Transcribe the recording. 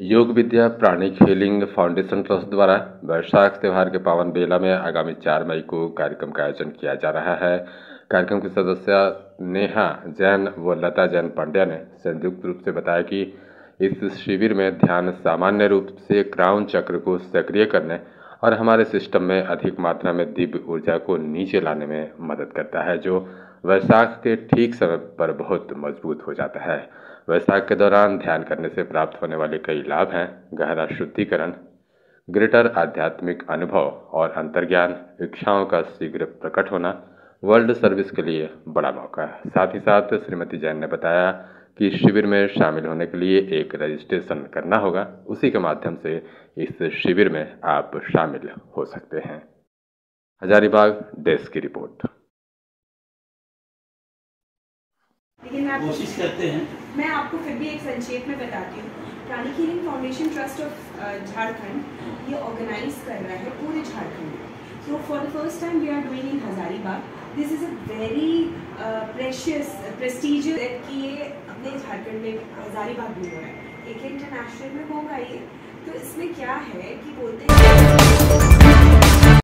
Yog Vidya pranic healing foundation trust द्वारा वैशाख त्यौहार के पावन बेला में आगामी चार मई को कार्यक्रम का आयोजन किया जा रहा है। कार्यक्रम के सदस्य नेहा जैन व लता जैन पांड्या ने संयुक्त रूप से बताया कि इस शिविर में ध्यान सामान्य रूप से क्राउन चक्र को सक्रिय करने और हमारे सिस्टम में अधिक मात्रा में दिव्य ऊर्जा को नीचे लाने में मदद करता है, जो वैशाख के ठीक समय पर बहुत मज़बूत हो जाता है। वैशाख के दौरान ध्यान करने से प्राप्त होने वाले कई लाभ हैं। गहरा शुद्धिकरण, ग्रेटर आध्यात्मिक अनुभव और अंतर्ज्ञान, इच्छाओं का शीघ्र प्रकट होना, वर्ल्ड सर्विस के लिए बड़ा मौका है। साथ ही साथ श्रीमती जैन ने बताया कि शिविर में शामिल होने के लिए एक रजिस्ट्रेशन करना होगा। उसी के माध्यम से इस शिविर में आप शामिल हो सकते हैं। हजारीबाग डेस्क की रिपोर्ट। लेकिन मैं कोशिश करते हैं। मैं आपको फिर भी एक संक्षेप में बताती हूँ। Pranic healing foundation trust of Jharkhand ये ऑर्गेनाइज कर रहा है पूरे झारखंड में। So for the first time we are doing in Hazaribagh. This is a very precious prestigious कि ये अपने झारखंड में हजारीबाग में हो। रहा है एक इंटरनेशनल में होगा ये। तो इसमें क्या है कि बोलते